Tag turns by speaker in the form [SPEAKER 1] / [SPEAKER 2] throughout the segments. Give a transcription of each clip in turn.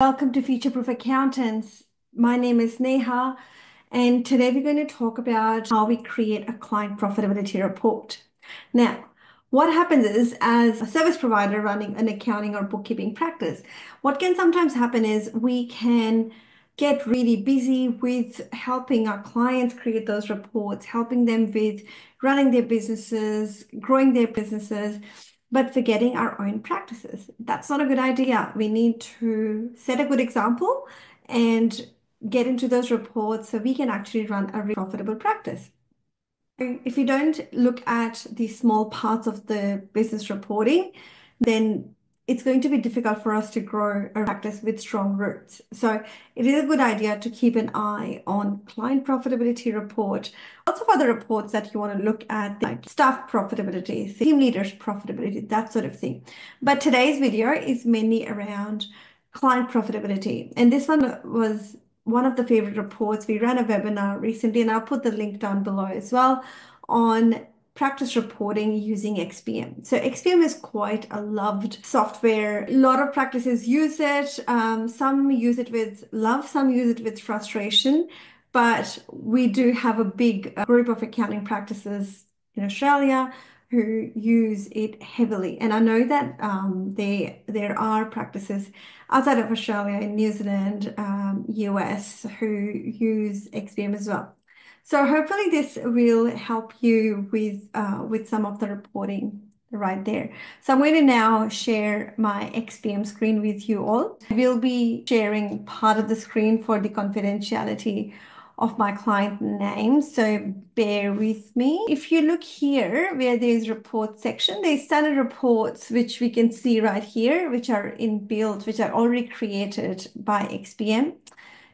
[SPEAKER 1] Welcome to Future Proof Accountants. My name is Neha, and today we're going to talk about how we create a client profitability report. Now, what happens is, as a service provider running an accounting or bookkeeping practice, what can sometimes happen is we can get really busy with helping our clients create those reports, helping them with running their businesses, growing their businesses but forgetting our own practices. That's not a good idea. We need to set a good example and get into those reports so we can actually run a profitable practice. If you don't look at the small parts of the business reporting, then it's going to be difficult for us to grow a practice with strong roots. So it is a good idea to keep an eye on client profitability report, lots of other reports that you want to look at, like staff profitability, team leaders profitability, that sort of thing. But today's video is mainly around client profitability. And this one was one of the favorite reports. We ran a webinar recently, and I'll put the link down below as well on practice reporting using XPM. So XPM is quite a loved software. A lot of practices use it. Um, some use it with love, some use it with frustration. But we do have a big uh, group of accounting practices in Australia who use it heavily. And I know that um, they, there are practices outside of Australia, in New Zealand, um, US, who use XPM as well. So hopefully this will help you with, uh, with some of the reporting right there. So I'm going to now share my XPM screen with you all. I will be sharing part of the screen for the confidentiality of my client name. So bear with me. If you look here where there's report section, there's standard reports, which we can see right here, which are in build, which are already created by XPM.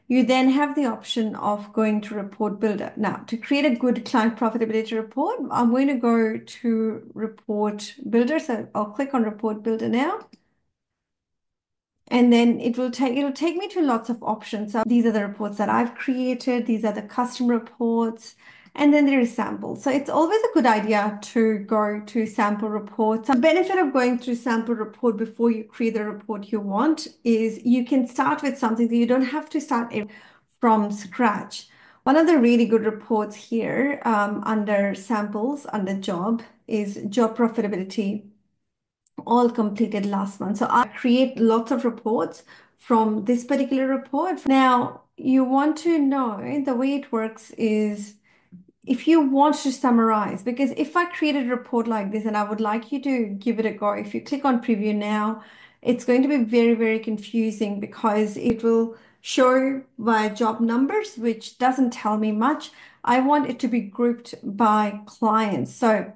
[SPEAKER 1] You then have the option of going to Report Builder. Now, to create a good client profitability report, I'm going to go to Report Builder. So I'll click on Report Builder now. And then it will take it'll take me to lots of options. So these are the reports that I've created. These are the custom reports. And then there is samples. So it's always a good idea to go to sample reports. The benefit of going through sample report before you create the report you want is you can start with something that you don't have to start from scratch. One of the really good reports here um, under samples, under job, is job profitability, all completed last month. So I create lots of reports from this particular report. Now, you want to know the way it works is if you want to summarize, because if I created a report like this and I would like you to give it a go, if you click on preview now, it's going to be very, very confusing because it will show by job numbers, which doesn't tell me much. I want it to be grouped by clients. So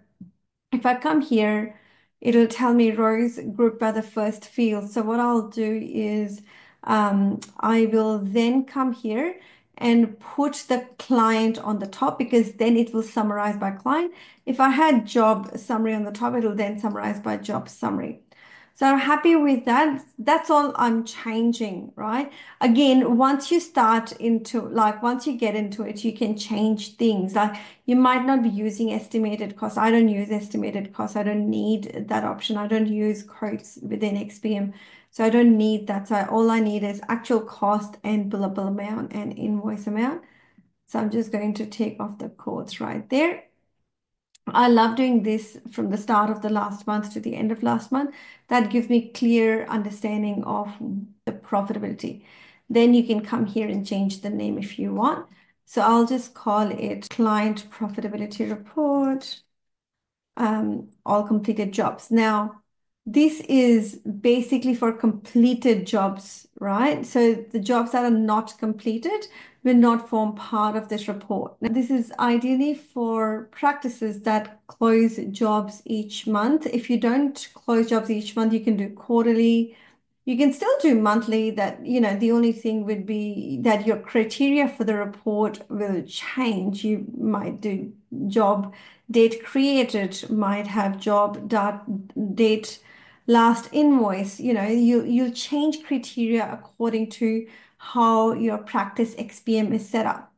[SPEAKER 1] if I come here, it'll tell me rows grouped by the first field. So what I'll do is um, I will then come here and put the client on the top because then it will summarize by client. If I had job summary on the top, it'll then summarize by job summary. So happy with that. That's all I'm changing, right? Again, once you start into, like, once you get into it, you can change things. Like, you might not be using estimated costs. I don't use estimated costs. I don't need that option. I don't use quotes within XPM. So I don't need that. So all I need is actual cost and billable amount and invoice amount. So I'm just going to take off the quotes right there. I love doing this from the start of the last month to the end of last month. That gives me clear understanding of the profitability. Then you can come here and change the name if you want. So I'll just call it client profitability report, um, all completed jobs. Now, this is basically for completed jobs, right? So the jobs that are not completed will not form part of this report. Now, this is ideally for practices that close jobs each month. If you don't close jobs each month, you can do quarterly. You can still do monthly that, you know, the only thing would be that your criteria for the report will change. You might do job date created, might have job date last invoice, you know, you, you'll change criteria according to how your practice XPM is set up.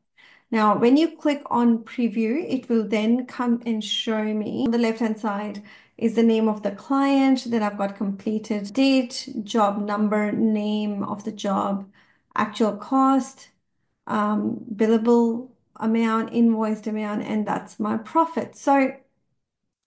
[SPEAKER 1] Now, when you click on preview, it will then come and show me on the left-hand side, is the name of the client. Then I've got completed date, job number, name of the job, actual cost, um, billable amount, invoiced amount, and that's my profit. So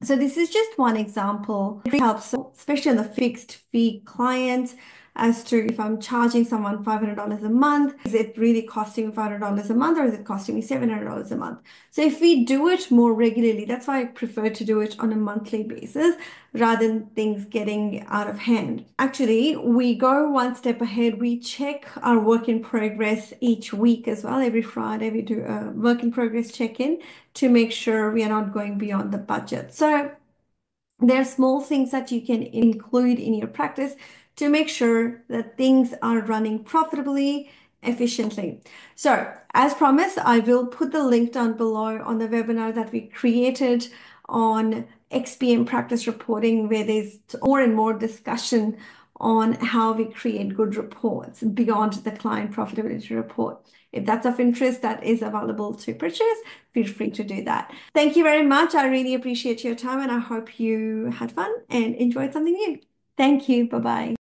[SPEAKER 1] so this is just one example. It helps, especially on the fixed fee clients, as to if I'm charging someone $500 a month, is it really costing $500 a month or is it costing me $700 a month? So if we do it more regularly, that's why I prefer to do it on a monthly basis rather than things getting out of hand. Actually, we go one step ahead. We check our work in progress each week as well. Every Friday, we do a work in progress check in to make sure we are not going beyond the budget. So there are small things that you can include in your practice to make sure that things are running profitably, efficiently. So as promised, I will put the link down below on the webinar that we created on XPM practice reporting, where there's more and more discussion on how we create good reports beyond the client profitability report. If that's of interest, that is available to purchase. Feel free to do that. Thank you very much. I really appreciate your time and I hope you had fun and enjoyed something new. Thank you. Bye bye.